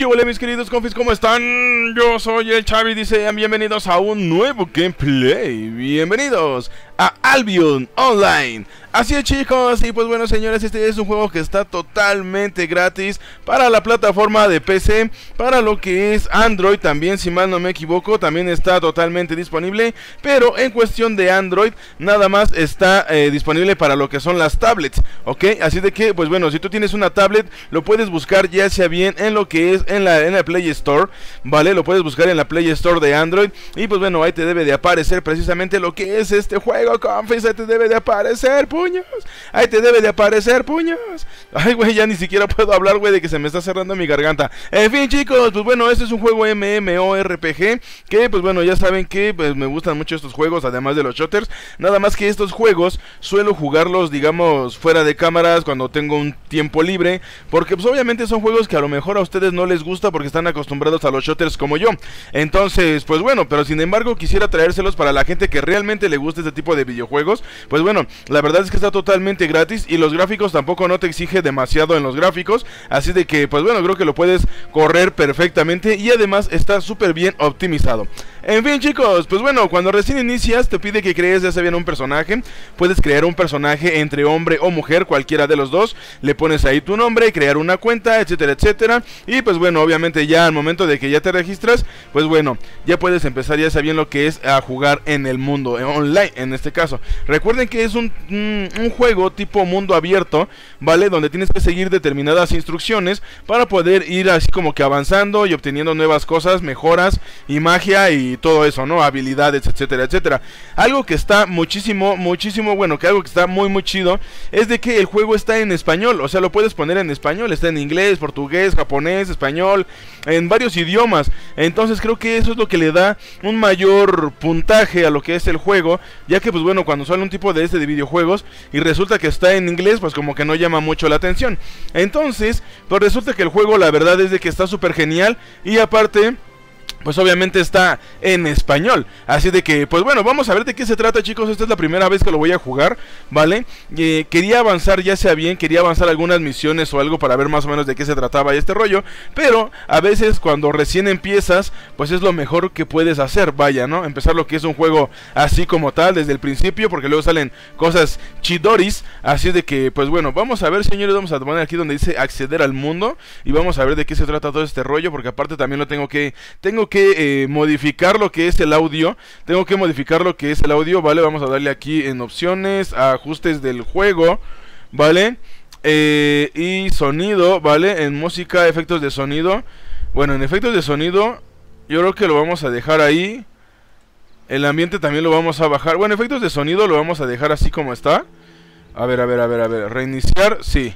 ¿Qué hola mis queridos confis? ¿Cómo están? Yo soy el Chavi, dice bienvenidos a un nuevo gameplay. Bienvenidos a Albion Online. Así es chicos, y pues bueno señores, este es un juego que está totalmente gratis para la plataforma de PC, para lo que es Android también, si mal no me equivoco, también está totalmente disponible, pero en cuestión de Android, nada más está eh, disponible para lo que son las tablets, ¿ok? Así de que, pues bueno, si tú tienes una tablet, lo puedes buscar ya sea bien en lo que es en la, en la Play Store, ¿vale? Lo puedes buscar en la Play Store de Android, y pues bueno, ahí te debe de aparecer precisamente lo que es este juego, confis, ahí te debe de aparecer, puños. Ahí te debe de aparecer, puños. Ay, güey, ya ni siquiera puedo hablar, güey, de que se me está cerrando mi garganta. En fin, chicos, pues bueno, este es un juego MMORPG. Que, pues bueno, ya saben que pues, me gustan mucho estos juegos, además de los shooters. Nada más que estos juegos suelo jugarlos, digamos, fuera de cámaras, cuando tengo un tiempo libre. Porque, pues obviamente son juegos que a lo mejor a ustedes no les gusta porque están acostumbrados a los shooters como yo. Entonces, pues bueno, pero sin embargo quisiera traérselos para la gente que realmente le gusta este tipo de videojuegos. Pues bueno, la verdad es que está totalmente gratis y los gráficos tampoco no te exige demasiado en los gráficos, así de que pues bueno, creo que lo puedes correr perfectamente y además está súper bien optimizado. En fin chicos, pues bueno, cuando recién inicias te pide que crees ya sea bien un personaje, puedes crear un personaje entre hombre o mujer, cualquiera de los dos, le pones ahí tu nombre, crear una cuenta, etcétera, etcétera, y pues bueno, obviamente ya al momento de que ya te registras, pues bueno, ya puedes empezar ya sabiendo lo que es a jugar en el mundo, online en este caso. Recuerden que es un, un juego tipo mundo abierto, ¿vale? Donde tienes que seguir determinadas instrucciones para poder ir así como que avanzando y obteniendo nuevas cosas, mejoras y magia y todo eso, ¿no? Habilidades, etcétera, etcétera. Algo que está muchísimo, muchísimo bueno, que algo que está muy, muy chido, es de que el juego está en español, o sea, lo puedes poner en español, está en inglés, portugués, japonés, español, en varios idiomas. Entonces creo que eso es lo que le da un mayor puntaje a lo que es el juego, ya que pues bueno, cuando sale un tipo de este de videojuegos y resulta que está en inglés, pues como que no llama mucho la atención. Entonces, pues resulta que el juego la verdad es de que está súper genial y aparte pues obviamente está en español. Así de que, pues bueno, vamos a ver de qué se trata, chicos. Esta es la primera vez que lo voy a jugar, ¿vale? Eh, quería avanzar ya sea bien, quería avanzar algunas misiones o algo para ver más o menos de qué se trataba este rollo. Pero a veces cuando recién empiezas, pues es lo mejor que puedes hacer, vaya, ¿no? Empezar lo que es un juego así como tal desde el principio, porque luego salen cosas chidoris. Así de que, pues bueno, vamos a ver, señores, vamos a poner aquí donde dice acceder al mundo. Y vamos a ver de qué se trata todo este rollo, porque aparte también lo tengo que... Tengo que eh, modificar lo que es el audio. Tengo que modificar lo que es el audio, ¿vale? Vamos a darle aquí en opciones, ajustes del juego, ¿vale? Eh, y sonido, ¿vale? En música, efectos de sonido. Bueno, en efectos de sonido, yo creo que lo vamos a dejar ahí. El ambiente también lo vamos a bajar. Bueno, efectos de sonido lo vamos a dejar así como está. A ver, a ver, a ver, a ver. Reiniciar, sí.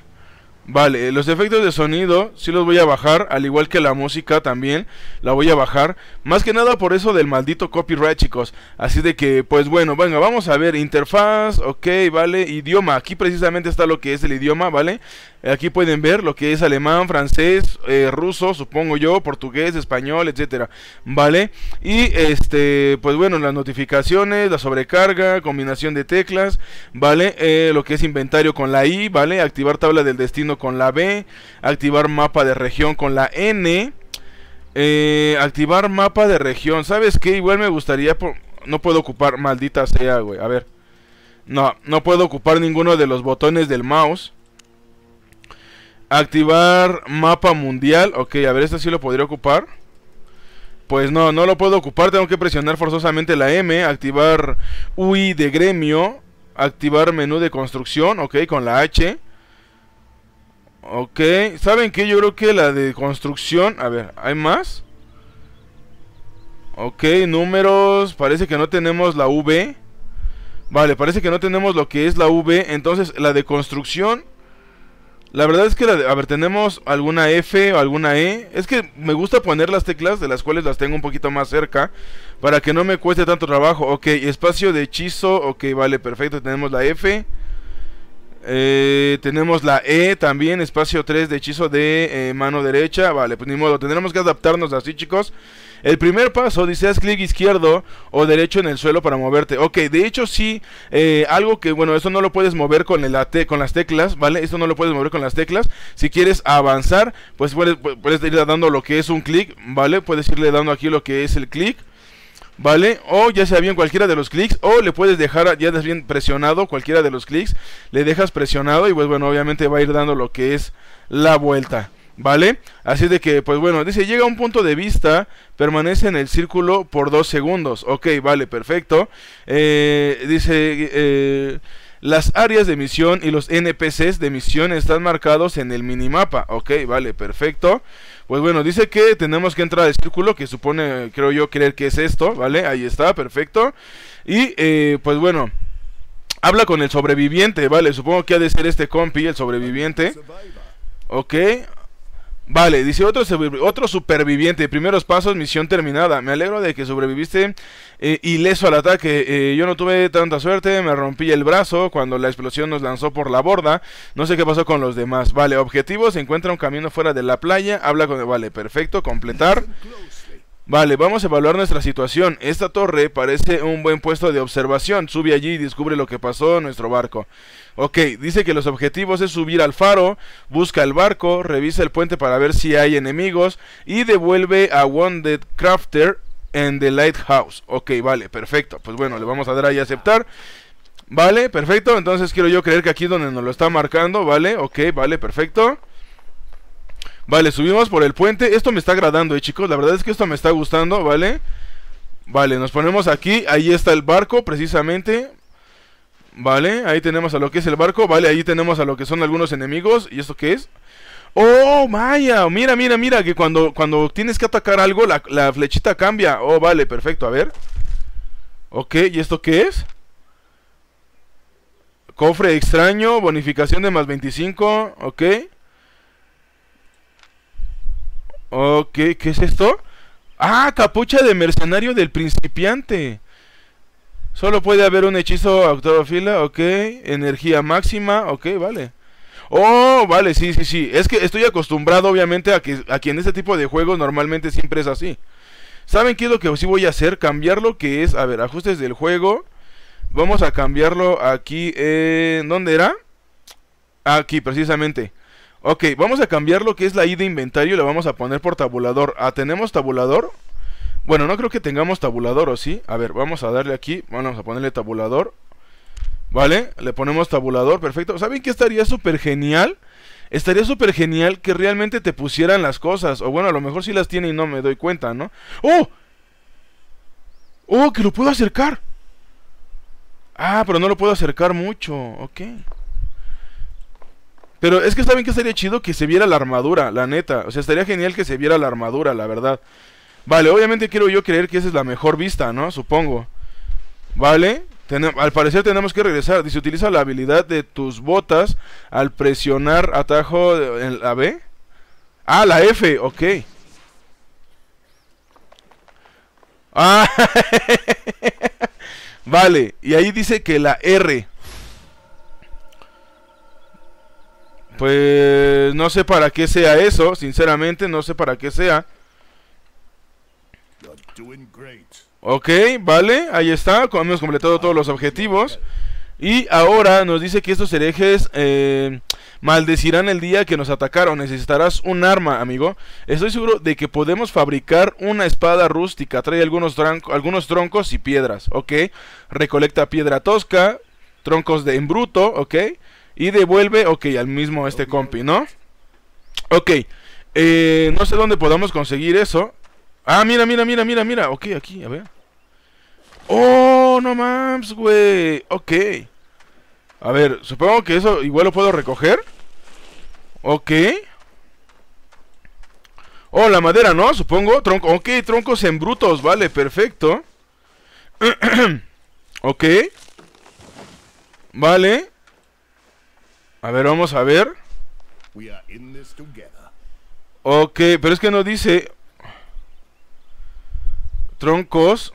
Vale, los efectos de sonido sí los voy a bajar, al igual que la música también la voy a bajar. Más que nada por eso del maldito copyright, chicos. Así de que, pues bueno, venga, vamos a ver, interfaz, ok, vale, idioma. Aquí precisamente está lo que es el idioma, ¿vale? Aquí pueden ver lo que es alemán, francés, eh, ruso, supongo yo, portugués, español, etcétera, ¿vale? Y este, pues bueno, las notificaciones, la sobrecarga, combinación de teclas, ¿vale? Eh, lo que es inventario con la I, ¿vale? Activar tabla del destino con la B, activar mapa de región con la N, eh, activar mapa de región, ¿sabes qué? Igual me gustaría, no puedo ocupar, maldita sea, güey, a ver. No, no puedo ocupar ninguno de los botones del mouse. Activar mapa mundial. Ok, a ver, este sí lo podría ocupar. Pues no, no lo puedo ocupar. Tengo que presionar forzosamente la M. Activar UI de gremio. Activar menú de construcción. Ok, con la H. Ok, ¿saben qué? Yo creo que la de construcción... A ver, ¿hay más? Ok, números... Parece que no tenemos la V. Vale, parece que no tenemos lo que es la V. Entonces, la de construcción... La verdad es que, la a ver, tenemos alguna F o alguna E. Es que me gusta poner las teclas, de las cuales las tengo un poquito más cerca, para que no me cueste tanto trabajo. Ok, espacio de hechizo, ok, vale, perfecto, tenemos la F. Eh, tenemos la E también, espacio 3 de hechizo de eh, mano derecha. Vale, pues ni modo, tendremos que adaptarnos así, chicos. El primer paso dice haz clic izquierdo o derecho en el suelo para moverte. Ok, de hecho sí, eh, algo que, bueno, eso no lo puedes mover con, el con las teclas, ¿vale? Esto no lo puedes mover con las teclas. Si quieres avanzar, pues puedes, puedes ir dando lo que es un clic, ¿vale? Puedes irle dando aquí lo que es el clic. ¿Vale? O ya sea bien cualquiera de los clics, o le puedes dejar ya bien presionado cualquiera de los clics, le dejas presionado y pues bueno, obviamente va a ir dando lo que es la vuelta. ¿Vale? Así de que, pues bueno, dice, llega a un punto de vista, permanece en el círculo por dos segundos. Ok, vale, perfecto. Eh, dice, eh, las áreas de misión y los NPCs de misión están marcados en el minimapa. Ok, vale, perfecto. Pues bueno, dice que tenemos que entrar al círculo, que supone, creo yo, creer que es esto, ¿vale? Ahí está, perfecto. Y, eh, pues bueno, habla con el sobreviviente, ¿vale? Supongo que ha de ser este compi, el sobreviviente. Ok, Vale, dice otro, otro superviviente. Primeros pasos, misión terminada. Me alegro de que sobreviviste eh, ileso al ataque. Eh, yo no tuve tanta suerte, me rompí el brazo cuando la explosión nos lanzó por la borda. No sé qué pasó con los demás. Vale, objetivo, se encuentra un camino fuera de la playa. Habla con... Vale, perfecto, completar. Vale, vamos a evaluar nuestra situación. Esta torre parece un buen puesto de observación. Sube allí y descubre lo que pasó en nuestro barco. Ok, dice que los objetivos es subir al faro, busca el barco, revisa el puente para ver si hay enemigos y devuelve a Wounded Crafter en The Lighthouse. Ok, vale, perfecto. Pues bueno, le vamos a dar ahí a aceptar. Vale, perfecto. Entonces quiero yo creer que aquí donde nos lo está marcando, vale, ok, vale, perfecto. Vale, subimos por el puente. Esto me está agradando, eh, chicos. La verdad es que esto me está gustando, ¿vale? Vale, nos ponemos aquí. Ahí está el barco, precisamente. Vale, ahí tenemos a lo que es el barco. Vale, ahí tenemos a lo que son algunos enemigos. ¿Y esto qué es? ¡Oh, Maya! Mira, mira, mira, que cuando, cuando tienes que atacar algo, la, la flechita cambia. Oh, vale, perfecto. A ver. Ok, ¿y esto qué es? Cofre extraño, bonificación de más 25. Ok. Ok, ¿qué es esto? Ah, capucha de mercenario del principiante. Solo puede haber un hechizo autofila, ok. Energía máxima, ok, vale. Oh, vale, sí, sí, sí. Es que estoy acostumbrado, obviamente, a que aquí en este tipo de juegos normalmente siempre es así. ¿Saben qué es lo que sí voy a hacer? Cambiar lo que es, a ver, ajustes del juego. Vamos a cambiarlo aquí en... ¿Dónde era? Aquí, precisamente. Ok, vamos a cambiar lo que es la I de inventario y lo vamos a poner por tabulador. Ah, ¿tenemos tabulador? Bueno, no creo que tengamos tabulador, ¿o sí? A ver, vamos a darle aquí, vamos a ponerle tabulador. ¿Vale? Le ponemos tabulador, perfecto. ¿Saben qué estaría súper genial? Estaría súper genial que realmente te pusieran las cosas. O bueno, a lo mejor sí las tiene y no me doy cuenta, ¿no? ¡Oh! ¡Oh, que lo puedo acercar! Ah, pero no lo puedo acercar mucho. Ok. Pero es que está bien que estaría chido que se viera la armadura, la neta. O sea, estaría genial que se viera la armadura, la verdad. Vale, obviamente quiero yo creer que esa es la mejor vista, ¿no? Supongo. Vale. al parecer tenemos que regresar. Dice, utiliza la habilidad de tus botas al presionar atajo en la B. Ah, la F, ok. Ah, vale, y ahí dice que la R. Pues no sé para qué sea eso, sinceramente no sé para qué sea. Ok, vale, ahí está, hemos completado todos los objetivos. Y ahora nos dice que estos herejes eh, maldecirán el día que nos atacaron. Necesitarás un arma, amigo. Estoy seguro de que podemos fabricar una espada rústica. Trae algunos, algunos troncos y piedras, ok. Recolecta piedra tosca, troncos de embruto, ok. Y devuelve, ok, al mismo este compi, ¿no? Ok. Eh, no sé dónde podamos conseguir eso. Ah, mira, mira, mira, mira, mira. Ok, aquí, a ver. Oh, no mames, güey. Ok. A ver, supongo que eso igual lo puedo recoger. Ok. Oh, la madera, ¿no? Supongo. Tronco. Ok, troncos en brutos. Vale, perfecto. ok. Vale. A ver, vamos a ver. Ok, pero es que no dice troncos.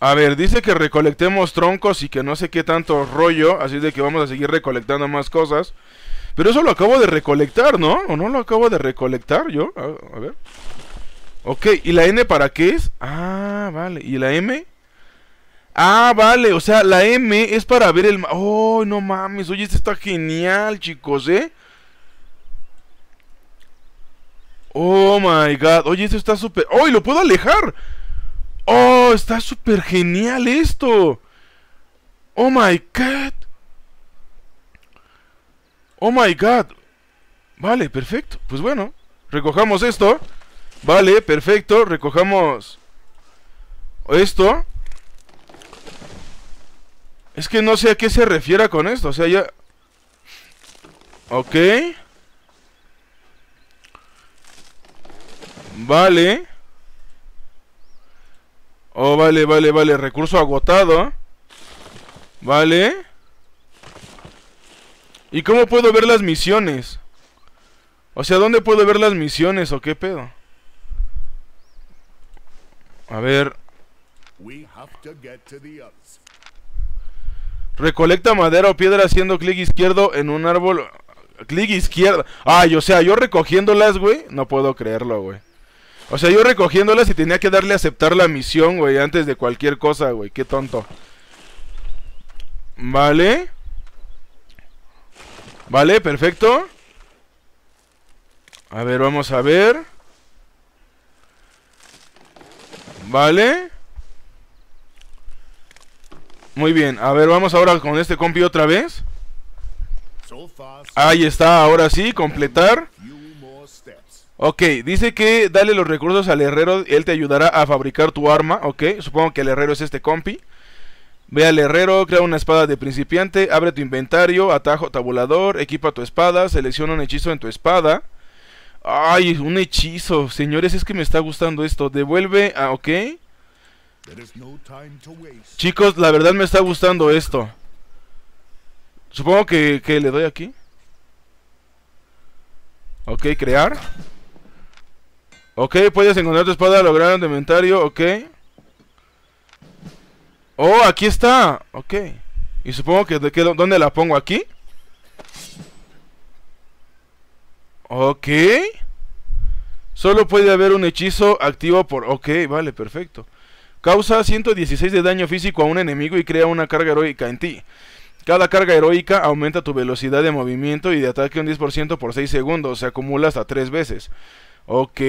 A ver, dice que recolectemos troncos y que no sé qué tanto rollo, así de que vamos a seguir recolectando más cosas. Pero eso lo acabo de recolectar, ¿no? ¿O no lo acabo de recolectar yo? A, ver. Ok, ¿y la N para qué es? Ah, vale. ¿Y la M? Ah, vale, o sea, la M es para ver el... Oh, no mames, oye, esto está genial, chicos, ¿eh? Oh, my God. Oye, esto está súper... ¡Oh, y lo puedo alejar! ¡Oh, está súper genial esto! ¡Oh, my God! ¡Oh, my God! Vale, perfecto. Pues bueno, recojamos esto. Vale, perfecto. Recojamos esto. Es que no sé a qué se refiera con esto. O sea, ya... Ok. Vale. Oh, vale, vale, vale. Recurso agotado. Vale. ¿Y cómo puedo ver las misiones? O sea, ¿dónde puedo ver las misiones o qué pedo? A ver. Recolecta madera o piedra haciendo clic izquierdo en un árbol. Clic izquierdo. Ay, o sea, yo recogiéndolas, güey. No puedo creerlo, güey. O sea, yo recogiéndolas y tenía que darle a aceptar la misión, güey, antes de cualquier cosa, güey. Qué tonto. Vale. Vale, perfecto. A ver, vamos a ver. Vale. Muy bien, a ver, vamos ahora con este compi otra vez. Ahí está, ahora sí, completar. Ok, dice que dale los recursos al herrero, él te ayudará a fabricar tu arma, ok. Supongo que el herrero es este compi. Ve al herrero, crea una espada de principiante, abre tu inventario, atajo tabulador, equipa tu espada, selecciona un hechizo en tu espada. Ay, un hechizo, señores, es que me está gustando esto. Devuelve a, ok. Chicos, la verdad me está gustando esto. Supongo que, que le doy aquí. Ok, crear. Ok, puedes encontrar tu espada, lograr un inventario, ok. Oh, aquí está. Ok. Y supongo que, que ¿dónde la pongo? ¿Aquí? Ok. Solo puede haber un hechizo activo por... Ok, vale, perfecto. Causa 116 de daño físico a un enemigo y crea una carga heroica en ti. Cada carga heroica aumenta tu velocidad de movimiento y de ataque un 10% por 6 segundos. Se acumula hasta 3 veces. Ok.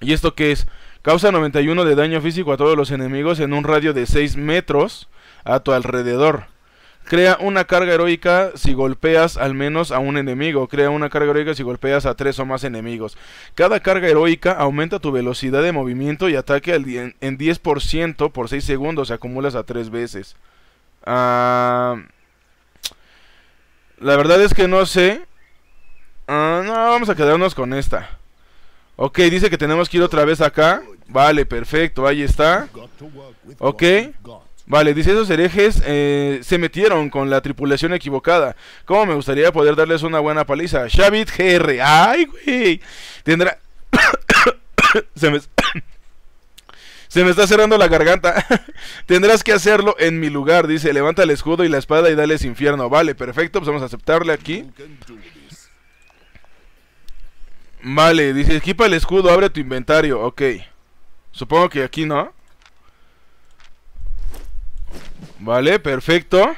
¿Y esto qué es? Causa 91 de daño físico a todos los enemigos en un radio de 6 metros a tu alrededor. Crea una carga heroica si golpeas al menos a un enemigo. Crea una carga heroica si golpeas a tres o más enemigos. Cada carga heroica aumenta tu velocidad de movimiento y ataque en 10% por 6 segundos. Se acumulas a tres veces. Ah, la verdad es que no sé. Ah, no, vamos a quedarnos con esta. Ok, dice que tenemos que ir otra vez acá. Vale, perfecto, ahí está. Ok. Vale, dice esos herejes eh, se metieron con la tripulación equivocada. ¿Cómo me gustaría poder darles una buena paliza? Shavit GR. Ay, güey. Tendrá... se me... Se me está cerrando la garganta. Tendrás que hacerlo en mi lugar, dice. Levanta el escudo y la espada y dales infierno. Vale, perfecto. Pues vamos a aceptarle aquí. Vale, dice, equipa el escudo, abre tu inventario. Ok. Supongo que aquí no. Vale, perfecto.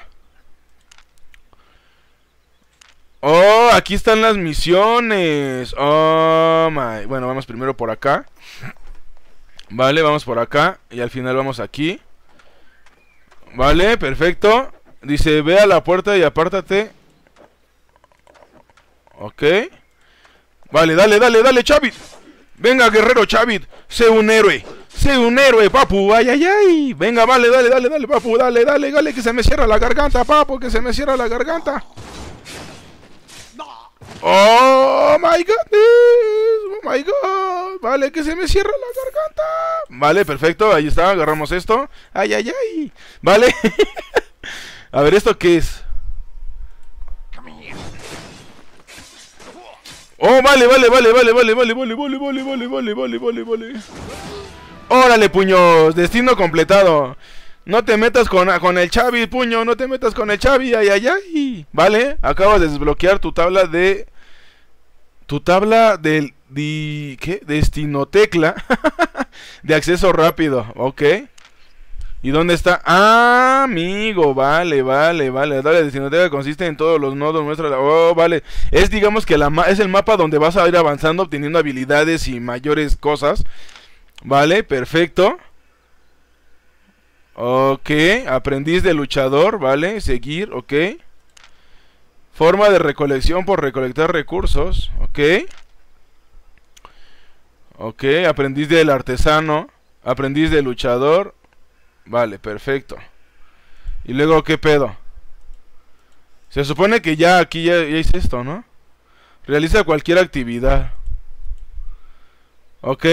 Oh, aquí están las misiones. Oh, my. Bueno, vamos primero por acá. Vale, vamos por acá. Y al final vamos aquí. Vale, perfecto. Dice, ve a la puerta y apártate. Ok. Vale, dale, dale, dale, Chavit. Venga, guerrero Chavit. Sé un héroe. Sé un héroe, papu. Ay, ay, ay. Venga, vale, dale, dale, dale, papu. Dale, dale, dale, que se me cierra la garganta, papu. Que se me cierra la garganta. Oh my god. Oh my god. Vale, que se me cierra la garganta. Vale, perfecto. Ahí está. Agarramos esto. Ay, ay, ay. Vale. A ver, ¿esto qué es? Oh, vale, vale, vale, vale, vale, vale, vale, vale, vale, vale, vale, vale, vale, vale. Órale, puños. Destino completado. No te metas con, con el Chavi, puño. No te metas con el Chavi. Ay, ay, ay. Vale. Acabas de desbloquear tu tabla de... Tu tabla del... Di, ¿Qué? Destinotecla. de acceso rápido. Ok. ¿Y dónde está? Ah, amigo, vale, vale, vale. Dale, Destinotecla consiste en todos los nodos. Muestra Oh, vale. Es, digamos que la es el mapa donde vas a ir avanzando, obteniendo habilidades y mayores cosas. Vale, perfecto. Ok, aprendiz de luchador, vale, seguir, ok. Forma de recolección por recolectar recursos, ok. Ok, aprendiz del artesano, aprendiz de luchador, vale, perfecto. Y luego, ¿qué pedo? Se supone que ya aquí ya, ya hice esto, ¿no? Realiza cualquier actividad. Ok,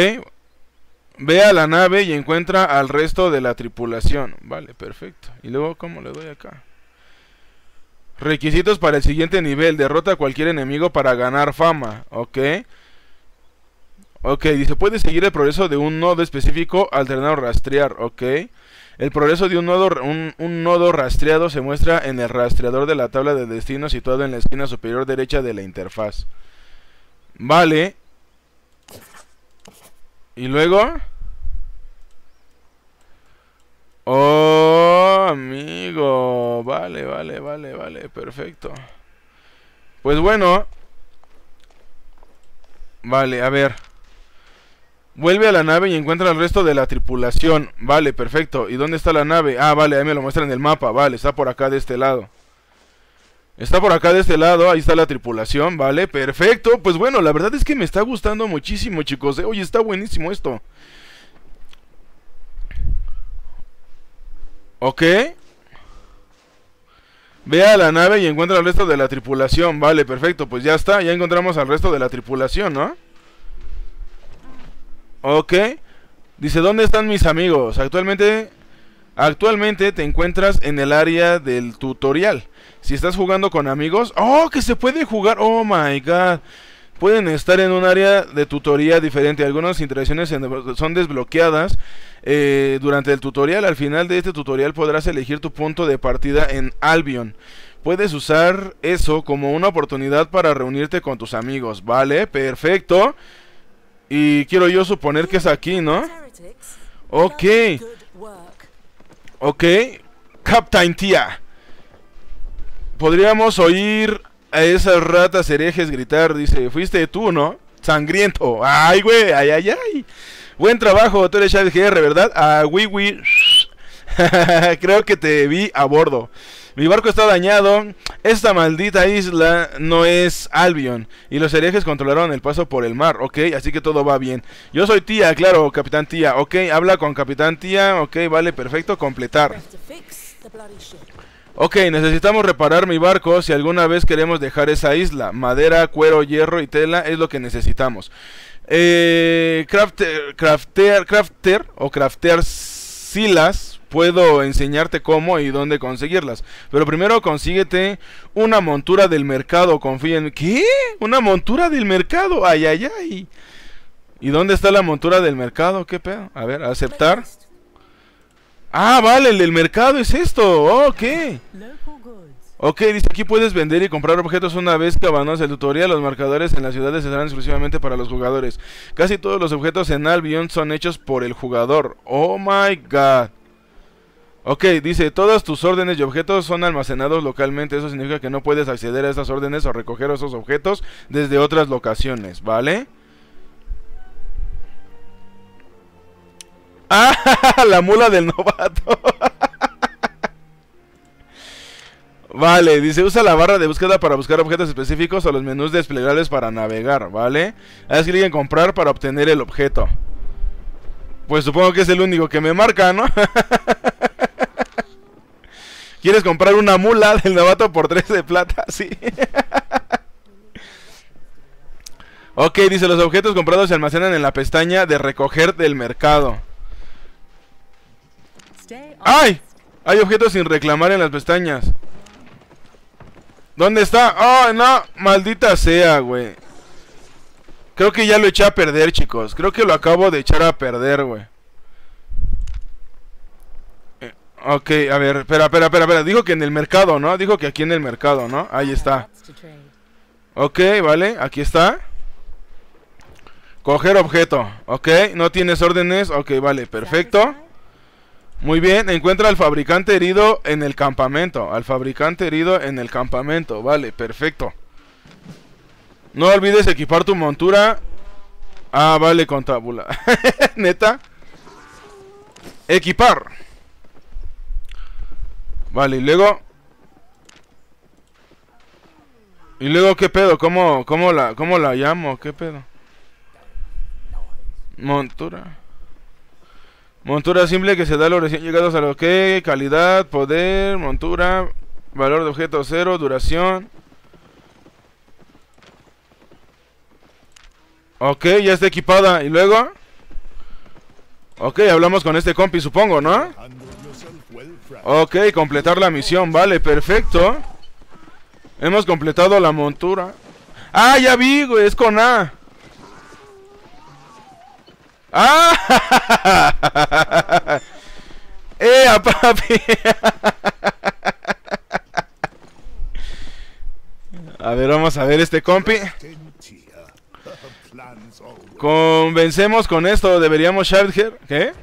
Ve a la nave y encuentra al resto de la tripulación. Vale, perfecto. Y luego, ¿cómo le doy acá? Requisitos para el siguiente nivel. Derrota a cualquier enemigo para ganar fama. Ok. Ok, dice, puede seguir el progreso de un nodo específico alternado rastrear. Ok. El progreso de un nodo, un, un nodo rastreado se muestra en el rastreador de la tabla de destino situado en la esquina superior derecha de la interfaz. Vale. Y luego... Oh, amigo. Vale, vale, vale, vale. Perfecto. Pues bueno. Vale, a ver. Vuelve a la nave y encuentra al resto de la tripulación. Vale, perfecto. ¿Y dónde está la nave? Ah, vale, ahí me lo muestra en el mapa. Vale, está por acá de este lado. Está por acá de este lado, ahí está la tripulación, ¿vale? Perfecto, pues bueno, la verdad es que me está gustando muchísimo, chicos. ¿eh? Oye, está buenísimo esto. Ok. Ve a la nave y encuentra al resto de la tripulación. Vale, perfecto, pues ya está. Ya encontramos al resto de la tripulación, ¿no? Ok. Dice, ¿dónde están mis amigos? Actualmente, actualmente te encuentras en el área del tutorial. Si estás jugando con amigos, ¡oh! Que se puede jugar, ¡oh my god! Pueden estar en un área de tutoría diferente. Algunas interacciones son desbloqueadas eh, durante el tutorial. Al final de este tutorial podrás elegir tu punto de partida en Albion. Puedes usar eso como una oportunidad para reunirte con tus amigos. Vale, perfecto. Y quiero yo suponer que es aquí, ¿no? Ok. Ok. Captain Tia podríamos oír a esas ratas herejes gritar, dice, fuiste tú, ¿no? Sangriento. Ay, güey, ay, ay, ay. Buen trabajo, tú eres GR, ¿verdad? Ah, oui, oui. Creo que te vi a bordo. Mi barco está dañado. Esta maldita isla no es Albion. Y los herejes controlaron el paso por el mar, ¿ok? Así que todo va bien. Yo soy tía, claro, capitán tía. Ok, habla con capitán tía. Ok, vale, perfecto, completar. Ok, necesitamos reparar mi barco si alguna vez queremos dejar esa isla. Madera, cuero, hierro y tela es lo que necesitamos. Eh, crafter, crafter, crafter o craftear silas. Puedo enseñarte cómo y dónde conseguirlas. Pero primero consíguete una montura del mercado. Confía en... ¿Qué? ¿Una montura del mercado? Ay, ay, ay. ¿Y dónde está la montura del mercado? ¿Qué pedo? A ver, aceptar. Ah, vale, el del mercado es esto. ok. Ok, dice aquí puedes vender y comprar objetos una vez que abandones el tutorial. Los marcadores en las ciudades serán exclusivamente para los jugadores. Casi todos los objetos en Albion son hechos por el jugador. Oh my god. Ok, dice, todas tus órdenes y objetos son almacenados localmente. Eso significa que no puedes acceder a esas órdenes o recoger esos objetos desde otras locaciones, ¿vale? Ah, la mula del novato. Vale, dice, usa la barra de búsqueda para buscar objetos específicos o los menús desplegables para navegar, ¿vale? Haz clic en comprar para obtener el objeto. Pues supongo que es el único que me marca, ¿no? ¿Quieres comprar una mula del novato por 3 de plata? Sí. ok, dice, los objetos comprados se almacenan en la pestaña de recoger del mercado. ¡Ay! Hay objetos sin reclamar en las pestañas. ¿Dónde está? ¡Oh, no! Maldita sea, güey. Creo que ya lo eché a perder, chicos. Creo que lo acabo de echar a perder, güey. Ok, a ver, espera, espera, espera, espera. Dijo que en el mercado, ¿no? Dijo que aquí en el mercado, ¿no? Ahí está. Ok, vale, aquí está. Coger objeto, ok. No tienes órdenes, ok, vale, perfecto. Muy bien, encuentra al fabricante herido en el campamento. Al fabricante herido en el campamento, vale, perfecto. No olvides equipar tu montura. Ah, vale, con tabula. Neta. Equipar. Vale, y luego... ¿Y luego qué pedo? ¿Cómo, cómo, la, cómo la llamo? ¿Qué pedo? Montura. Montura simple que se da a los recién llegados a lo que... Calidad, poder, montura, valor de objeto cero, duración. Ok, ya está equipada. ¿Y luego? Ok, hablamos con este compi, supongo, ¿no? Ok, completar la misión, vale, perfecto. Hemos completado la montura. Ah, ya vi, güey, es con A. ¡Ah! ¡Eh, papi! a ver, vamos a ver este compi. Convencemos con esto, deberíamos Shardger. ¿Qué?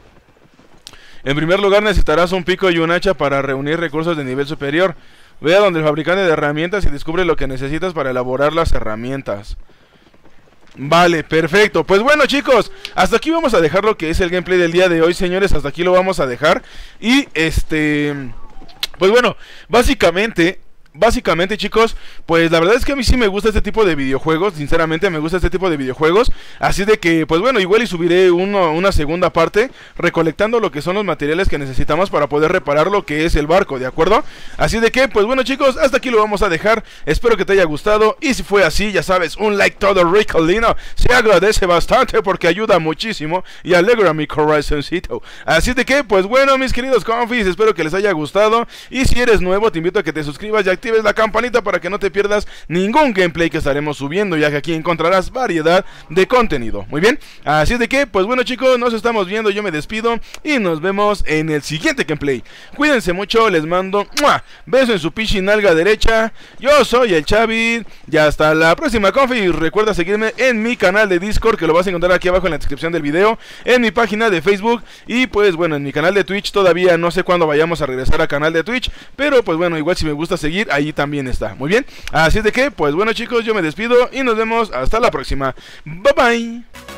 En primer lugar necesitarás un pico y un hacha para reunir recursos de nivel superior. Ve a donde el fabricante de herramientas y descubre lo que necesitas para elaborar las herramientas. Vale, perfecto. Pues bueno chicos, hasta aquí vamos a dejar lo que es el gameplay del día de hoy, señores. Hasta aquí lo vamos a dejar. Y este... Pues bueno, básicamente básicamente chicos, pues la verdad es que a mí sí me gusta este tipo de videojuegos, sinceramente me gusta este tipo de videojuegos, así de que pues bueno, igual y subiré una segunda parte recolectando lo que son los materiales que necesitamos para poder reparar lo que es el barco, ¿de acuerdo? Así de que pues bueno chicos, hasta aquí lo vamos a dejar, espero que te haya gustado y si fue así, ya sabes, un like todo ricolino, se agradece bastante porque ayuda muchísimo y alegra mi corazoncito. Así de que pues bueno mis queridos confis, espero que les haya gustado y si eres nuevo te invito a que te suscribas ya actives la campanita para que no te pierdas ningún gameplay que estaremos subiendo, ya que aquí encontrarás variedad de contenido. Muy bien, así de que, pues bueno chicos, nos estamos viendo, yo me despido y nos vemos en el siguiente gameplay. Cuídense mucho, les mando beso en su nalga derecha. Yo soy el Chavi, y hasta la próxima confi. Recuerda seguirme en mi canal de Discord, que lo vas a encontrar aquí abajo en la descripción del video, en mi página de Facebook y pues bueno, en mi canal de Twitch. Todavía no sé cuándo vayamos a regresar al canal de Twitch, pero pues bueno, igual si me gusta seguir, ahí también está. Muy bien. Así de que, pues bueno chicos, yo me despido y nos vemos hasta la próxima. Bye bye.